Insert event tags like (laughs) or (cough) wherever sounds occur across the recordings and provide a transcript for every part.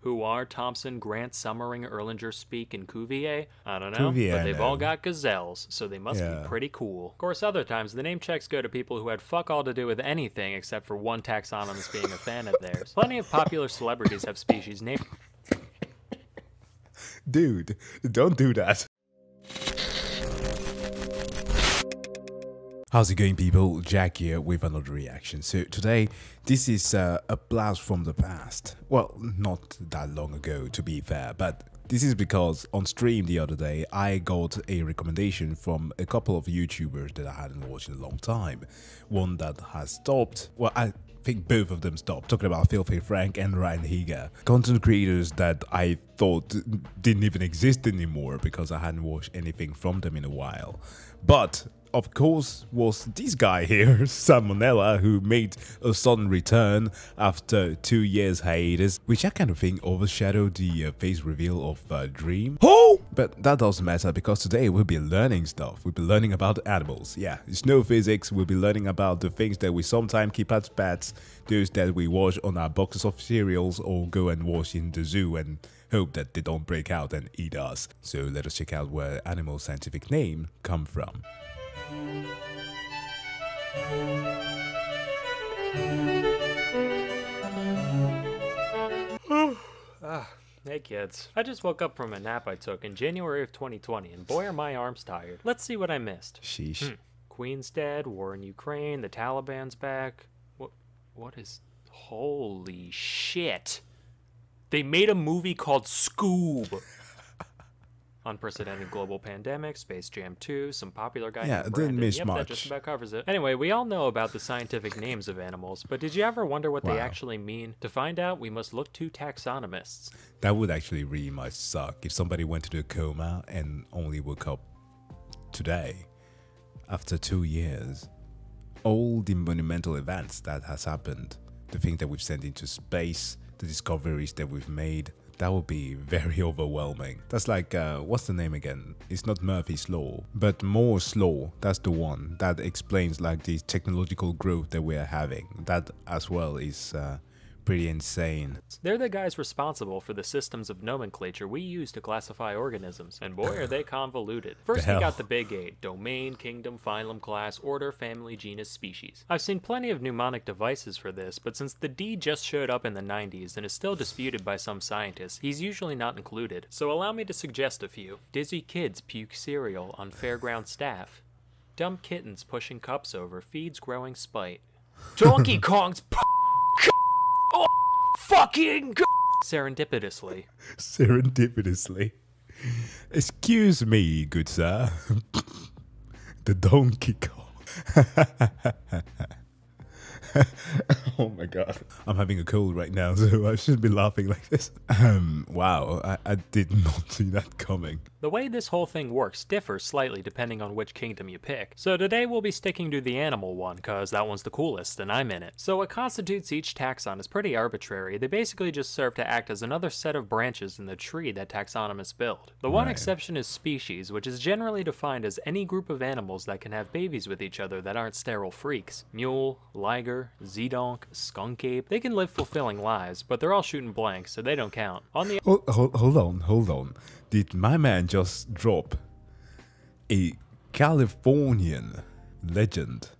Who are Thomson, Grant, Soemmerring, Erlanger, Speke, and Cuvier? I don't know, Cuvier, but they've all got gazelles, so they must Yeah. be pretty cool. Of course, other times the name checks go to people who had fuck all to do with anything except for one taxonomist being a fan of theirs. (laughs) Plenty of popular celebrities have species named. Dude, don't do that. How's it going people? Jack here with another reaction. So today, this is uh, a blast from the past. Well, not that long ago to be fair, but this is because on stream the other day, I got a recommendation from a couple of YouTubers that I hadn't watched in a long time. One that has stopped, well, I think both of them stopped, talking about Filthy Frank and Ryan Higa. Content creators that I thought didn't even exist anymore because I hadn't watched anything from them in a while. But of course, was this guy here, (laughs) Sam O'Nella, who made a sudden return after two years hiatus, which I kind of think overshadowed the uh, face reveal of uh, Dream. Oh! But that doesn't matter because today we'll be learning stuff. We'll be learning about animals. Yeah, it's no physics. We'll be learning about the things that we sometimes keep as pets, those that we wash on our boxes of cereals or go and wash in the zoo and hope that they don't break out and eat us. So let us check out where animal scientific name come from. Ah, hey kids, I just woke up from a nap I took in January of 2020, and boy are my arms tired. Let's see what I missed. Sheesh. Hmm. Queen's dead, war in Ukraine, the Taliban's back. What? What is? Holy shit! They made a movie called Scoob. Unprecedented global pandemic, Space Jam 2, some popular guy. Yeah, it didn't miss yep, That just about covers it. Anyway, we all know about the scientific names of animals, but did you ever wonder what they actually mean? To find out, we must look to taxonomists. That would actually really much suck if somebody went into a coma and only woke up today after two years. All the monumental events that has happened, the things that we've sent into space, the discoveries that we've made, that would be very (laughs) overwhelming. That's like, uh, what's the name again? It's not Murphy's Law, but Moore's Law. That's the one that explains like the technological growth that we are having. That as well is uh, pretty insane. They're the guys responsible for the systems of nomenclature we use to classify organisms, and boy are they (sighs) convoluted. First we got the big eight, domain, kingdom, phylum, class, order, family, genus, species. I've seen plenty of mnemonic devices for this, but since the D just showed up in the 90s and is still disputed by some scientists, he's usually not included. So allow me to suggest a few. Dizzy kids puke cereal on fairground staff. Dumb kittens pushing cups over feeds growing spite. (laughs) Donkey Kong's fucking g- serendipitously. serendipitously. Excuse me, good sir. (laughs) the Donkey Kong. (laughs) (laughs) oh my god. I'm having a cold right now, (laughs) so I shouldn't be laughing like this. Um, wow, I, I did (laughs) not see that coming. The way this whole thing works differs slightly depending on which kingdom you pick. So today we'll be sticking to the animal one, cause that one's the coolest and I'm in it. So what constitutes each taxon is pretty arbitrary. They basically just serve to act as another set of branches in the tree that taxonomists build. The one Right. exception is species, which is generally defined as any group of animals that can have babies with each other that aren't sterile freaks. Mule, liger, zedonk, skunk ape, they can live fulfilling lives, but they're all shooting blanks, so they don't count. On the Hold, hold, hold on, hold on. Did my man just drop a Californian legend?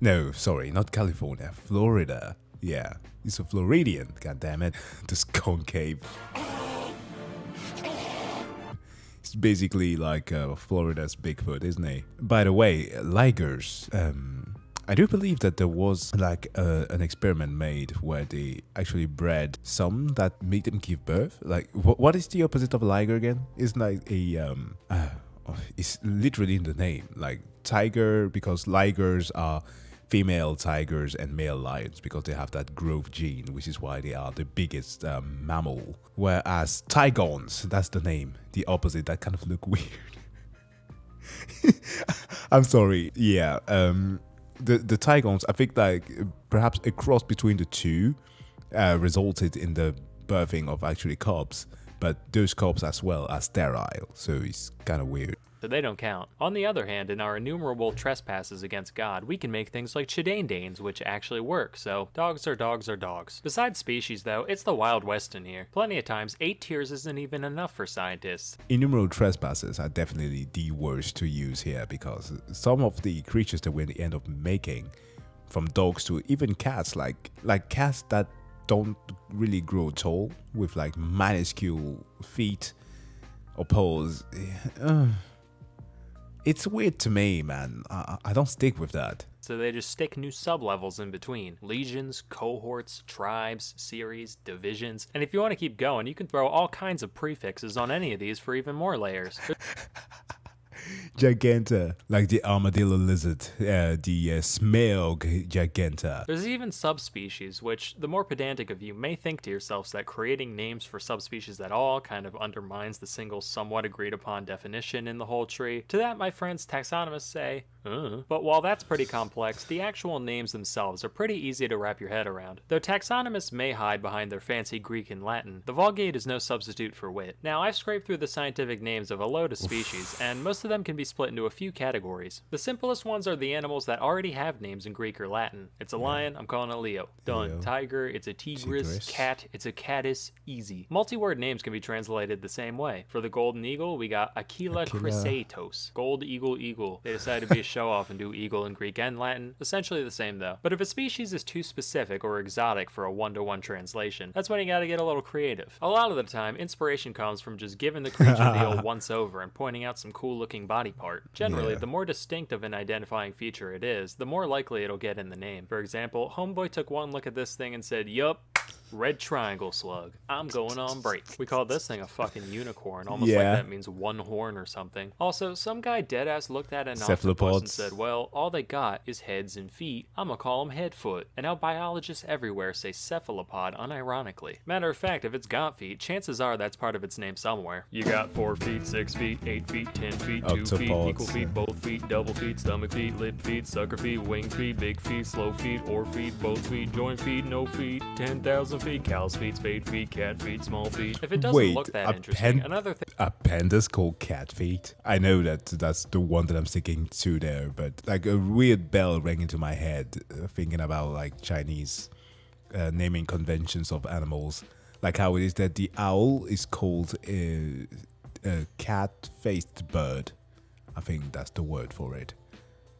No, sorry, not California, Florida. Yeah, he's a Floridian, God damn it. This concave. It's basically like uh, Florida's Bigfoot, isn't he? By the way, ligers. Um, I do believe that there was like uh, an experiment made where they actually bred some that made them give birth. Like, wh- what is the opposite of a liger again? It's like a um, uh, it's literally in the name, like tiger, because ligers are female tigers and male lions because they have that growth gene, which is why they are the biggest um, mammal. Whereas tigons, that's the name, the opposite, that kind of look (laughs) weird. (laughs) I'm sorry. Yeah. Um, the the tigons, I think like perhaps a cross between the two uh, resulted in the birthing of actually cubs, but those cubs as well are sterile, so it's kind of weird. but they don't count. On the other hand, in our innumerable trespasses against God, we can make things like Chidandanes, which actually work, so dogs are dogs are dogs. Besides species, though, it's the Wild West in here. Plenty of times, eight tiers isn't even enough for scientists. Innumerable trespasses are definitely the worst to use here because some of the creatures that we end up making, from dogs to even cats, like like cats that don't really grow tall with like minuscule feet or paws. (sighs) Uh, it's weird to me, man. I, I don't stick with that. So they just stick new sublevels in between legions, cohorts, tribes, series, divisions. And if you want to keep going, you can throw all kinds of prefixes on any of these for even more layers. (laughs) Giganta, like the armadillo lizard, uh, the uh, smaug giganta. There's even subspecies, which the more pedantic of you may think to yourselves that creating names for subspecies at all kind of undermines the single somewhat agreed upon definition in the whole tree. To that, my friends taxonomists say, uh. But while that's pretty complex, the actual names themselves are pretty easy to wrap your head around. Though taxonomists may hide behind their fancy Greek and Latin, the Vulgate is no substitute for wit. Now, I've scraped through the scientific names of a load of species, and most of them can be split into a few categories. The simplest ones are the animals that already have names in Greek or Latin. It's a lion, I'm calling it Leo. Done. Leo. Tiger, it's a tigris. Tigris. Cat, it's a catus. Easy. Multi-word names can be translated the same way. For the golden eagle, we got Aquila Aquila. chrysaetos. Gold eagle eagle. They decided to be a (laughs) show-off and do eagle in Greek and Latin. Essentially the same though. But if a species is too specific or exotic for a one-to-one translation, that's when you gotta get a little creative. A lot of the time, inspiration comes from just giving the creature the (laughs) old once-over and pointing out some cool-looking body part. Generally, Yeah. the more distinct of an identifying feature it is, the more likely it'll get in the name. For example, Homeboy took one look at this thing and said, Yup, red triangle slug. I'm going on break. We call this thing a fucking unicorn, almost like that means one horn or something. Also, some guy deadass looked at an octopus and said, Well, all they got is heads and feet. I'm gonna call them headfoot. And now biologists everywhere say cephalopod unironically. Matter of fact, if it's got feet, chances are that's part of its name somewhere. You got four feet, six feet, eight feet, ten feet, two feet, Octopods, equal feet, yeah. both feet, double feet, stomach feet, lip feet, sucker feet, wing feet, big feet, slow feet, or feet, both feet, joint feet, no feet, 10,000 feet, cow's feet, spade feet, cat feet, small feet. If it doesn't Wait, look that a interesting, pen- another thing. A panda's called cat feet. I know that that's the one that I'm sticking to there, but like a weird bell rang into my head uh, thinking about like Chinese uh, naming conventions of animals, like how it is that the owl is called a, a cat-faced bird. I think that's the word for it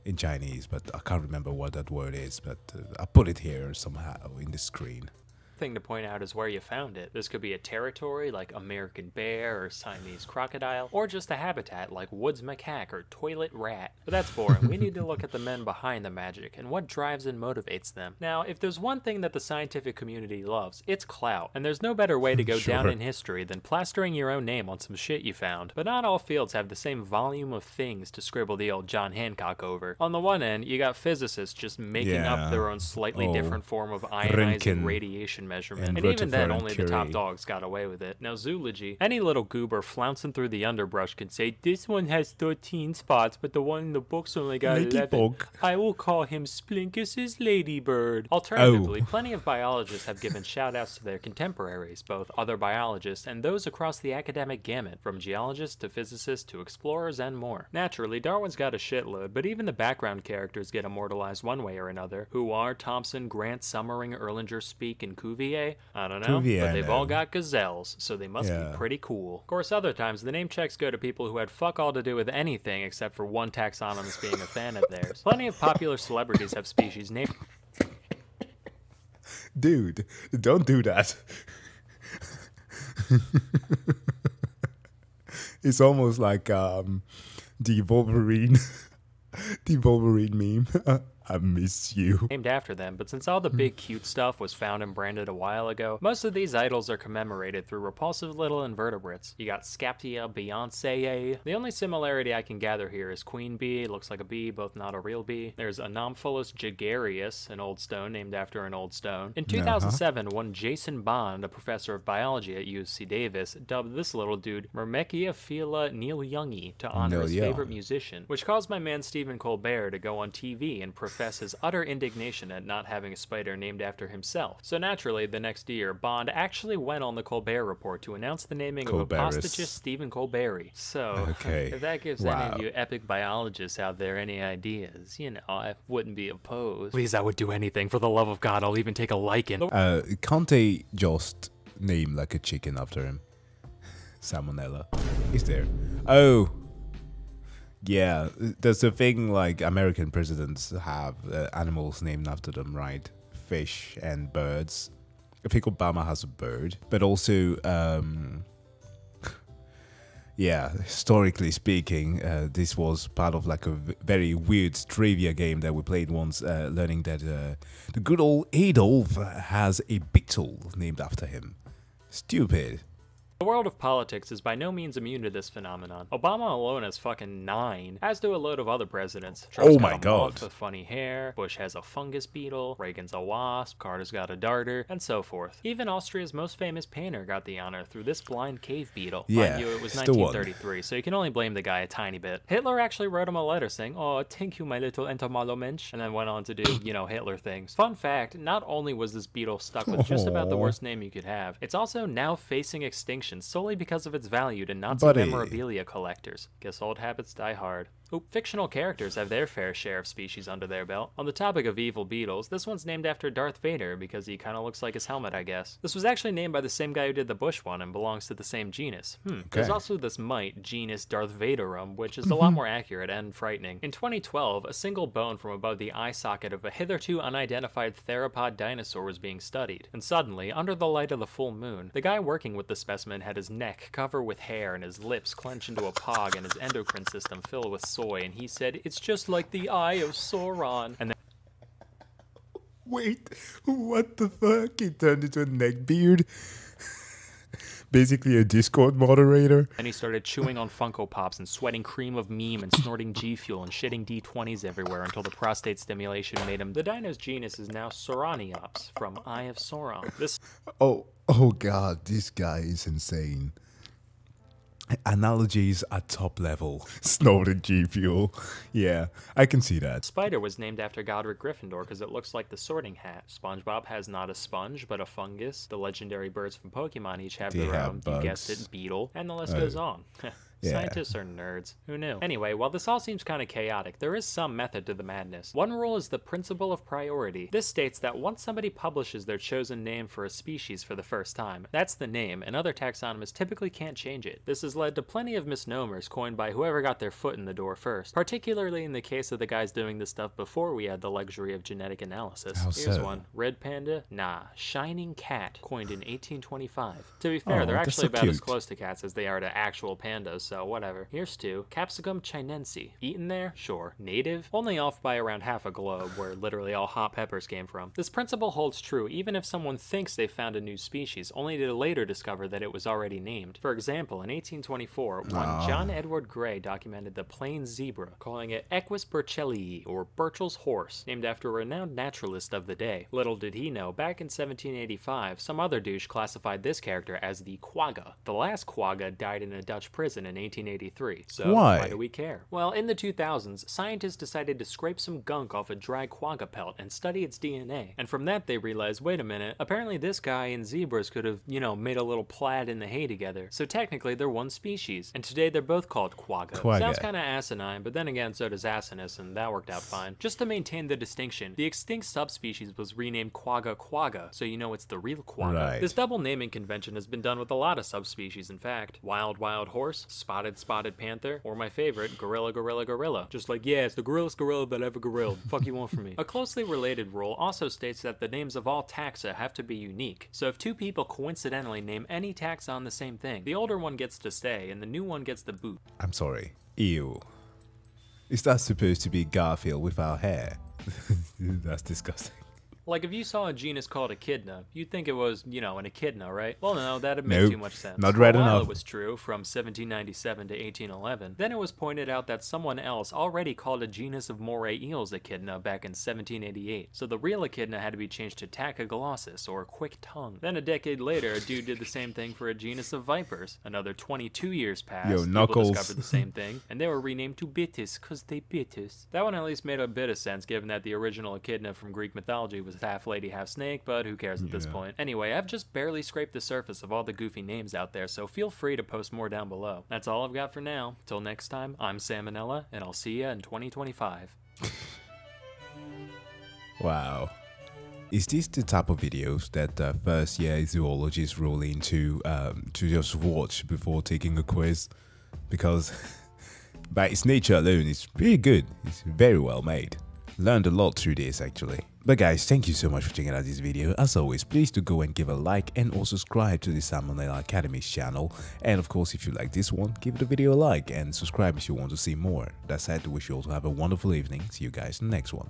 in Chinese, but I can't remember what that word is. But uh, I put it here somehow in the screen. Thing to point out is where you found it. This could be a territory like American bear or Siamese crocodile, or just a habitat like woods macaque or toilet rat. But that's boring. we need to look at the men behind the magic and what drives and motivates them. Now, if there's one thing that the scientific community loves, it's clout. And there's no better way to go (laughs) down in history than plastering your own name on some shit you found. But not all fields have the same volume of things to scribble the old John Hancock over. On the one end, you got physicists just making Yeah. up their own slightly Oh, different form of ionizing Röntgen radiation measurement. and And, even then, only the top dogs got away with it. Now, zoology, any little goober flouncing through the underbrush can say, This one has 13 spots, but the one in the book's only got 11. Ladybug. I will call him Splinkus's ladybird. Alternatively, Oh. plenty of biologists have given shout outs to their contemporaries, both other biologists and those across the academic gamut, from geologists to physicists to explorers and more. Naturally, Darwin's got a shitload, but even the background characters get immortalized one way or another. Who are Thomson, Grant, Soemmerring, Erlanger, Speke, and Cuvier? I don't know, Cuvier, but they've all got gazelles, so they must Yeah. be pretty cool. Of course, other times the name checks go to people who had fuck all to do with anything except for one taxonomist being a fan of theirs. Plenty of popular celebrities have species named Dude, don't do that. it's almost like um, the Wolverine, (laughs) the Wolverine meme. (laughs) I miss you. (laughs) named after them, but since all the big cute stuff was found and branded a while ago, most of these idols are commemorated through repulsive little invertebrates. You got Scaptia, Beyonce. The only similarity I can gather here is Queen Bee, looks like a bee, both not a real bee. There's Anomphalus jaggerius, an old stone named after an old stone. In uh-huh. 2007, one Jason Bond, a professor of biology at UC Davis, dubbed this little dude Myrmecia Neil Youngie to honor Neil his Young. favorite musician, which caused my man Stephen Colbert to go on TV and profess profess his utter indignation at not having a spider named after himself. So naturally, the next year, Bond actually went on the Colbert Report to announce the naming of Colbertus. Aptostichus Stephen Colbert. So, Okay. if (laughs) that gives any Wow. of you epic biologists out there any ideas, you know, I wouldn't be opposed. Please, I would do anything. For the love of God, I'll even take a lichen. Uh, can't they just name like a chicken after him? (laughs) Salmonella. Is there? Oh. Yeah, there's a thing like American presidents have uh, animals named after them, right? Fish and birds. I think Obama has a bird, but also, um, (laughs) yeah, historically speaking, uh, this was part of like a very weird trivia game that we played once, uh, learning that uh, the good old Adolf has a beetle named after him. Stupid. The world of politics is by no means immune to this phenomenon. Obama alone has fucking nine, as do a load of other presidents. Oh got my God. with funny hair, Bush has a fungus beetle, Reagan's a wasp, Carter's got a darter, and so forth. Even Austria's most famous painter got the honor through this blind cave beetle. Yeah, Mind you, it was still one. 1933, so you can only blame the guy a tiny bit. Hitler actually wrote him a letter saying, Oh, thank you, my little entomolomensch, and then went on to do, you know, Hitler things. Fun fact, not only was this beetle stuck with just about the worst name you could have, it's also now facing extinction solely because of its value to Nazi Buddy. memorabilia collectors. Guess old habits die hard. Oop, fictional characters have their fair share of species under their belt. On the topic of evil beetles, this one's named after Darth Vader because he kind of looks like his helmet, I guess. This was actually named by the same guy who did the Bush one and belongs to the same genus. Hmm. There's also this mite, genus Darth Vaderum, which is a lot more accurate and frightening. In 2012, a single bone from above the eye socket of a hitherto unidentified theropod dinosaur was being studied. And suddenly, under the light of the full moon, the guy working with the specimen had his neck covered with hair and his lips clenched into a pog and his endocrine system filled with soy, and he said, It's just like the eye of Sauron. And then Wait, what the fuck? He turned into a neckbeard? (laughs) Basically a Discord moderator? And he started chewing on Funko Pops and sweating cream of meme and snorting G Fuel and shitting D20s everywhere until the prostate stimulation made him. The dino's genus is now Sauroniops from Eye of Sauron. This Oh, oh god, this guy is insane. Analogies at top level. (laughs) Snorted G Fuel. Yeah, I can see that. spider was named after Godric Gryffindor because it looks like the sorting hat. SpongeBob has not a sponge, but a fungus. The legendary birds from Pokemon each have They their have own, you guessed it, beetle, and the list Oh. goes on. (laughs) Yeah. Scientists are nerds. Who knew? Anyway, while this all seems kind of chaotic, there is some method to the madness. One rule is the principle of priority. This states that once somebody publishes their chosen name for a species for the first time, that's the name, and other taxonomists typically can't change it. This has led to plenty of misnomers coined by whoever got their foot in the door first, particularly in the case of the guys doing this stuff before we had the luxury of genetic analysis. How Here's so? one. Red panda? Nah. Shining cat, coined in 1825. To be fair, Oh, they're actually so about as close to cats as they are to actual pandas, so whatever. Here's two. Capsicum chinense. Eaten there? Sure. Native? Only off by around half a globe, where literally all hot peppers came from. This principle holds true even if someone thinks they found a new species, only to later discover that it was already named. For example, in 1824, one Ah. John Edward Gray documented the plain zebra, calling it Equus burchellii, or Burchell's horse, named after a renowned naturalist of the day. Little did he know, back in 1785, some other douche classified this character as the quagga. The last quagga died in a Dutch prison in 1883, so Why? why do we care? Well, in the 2000s, scientists decided to scrape some gunk off a dry quagga pelt and study its DNA. And from that, they realized wait a minute, apparently this guy and zebras could have, you know, made a little plaid in the hay together. So technically, they're one species. And today, they're both called quagga. Quagga. Sounds kind of asinine, but then again, so does asinus, and that worked out fine. Just to maintain the distinction, the extinct subspecies was renamed quagga quagga, so you know it's the real quagga. Right. This double naming convention has been done with a lot of subspecies, in fact. Wild wild horse, spotted spotted panther, or my favorite, gorilla gorilla gorilla. Just like, yeah, it's the gorillest gorilla that ever gorilled. Fuck you want from me. (laughs) A closely related rule also states that the names of all taxa have to be unique. So if two people coincidentally name any taxa on the same thing, the older one gets to stay and the new one gets the boot. I'm sorry. Ew. Is that supposed to be Garfield without hair? (laughs) That's disgusting. Like if you saw a genus called Echidna, you'd think it was, you know, an echidna, right? Well, no, that'd make Nope, too much sense. not right while enough. It was true from 1797 to 1811. Then it was pointed out that someone else already called a genus of moray eels echidna back in 1788. So the real echidna had to be changed to Tachyglossus or quick tongue. Then a decade later, a dude did the same thing for a genus of vipers. Another 22 years passed. Yo, people Knuckles. discovered the same thing, and they were renamed to Bitis because they bit us. That one at least made a bit of sense given that the original echidna from Greek mythology was half lady, half snake, but who cares at this point? Anyway, I've just barely scraped the surface of all the goofy names out there, so feel free to post more down below. That's all I've got for now. Till next time, I'm Sam O'Nella, and I'll see ya in 2025. (laughs) Wow. Is this the type of videos that uh, first year zoologists roll into um, to just watch before taking a quiz? Because (laughs) by its nature alone, it's pretty good. It's very well made. Learned a lot through this actually. But guys, thank you so much for checking out this video. As always, please do go and give a like and also subscribe to the Sam O'Nella Academy's channel. And of course, if you like this one, give the video a like and subscribe if you want to see more. That said, wish you all to have a wonderful evening. See you guys in the next one.